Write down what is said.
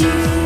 do